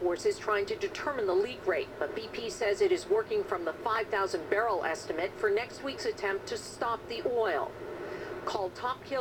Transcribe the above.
force is trying to determine the leak rate, but BP says it is working from the 5,000 barrel estimate for next week's attempt to stop the oil. called Top Kill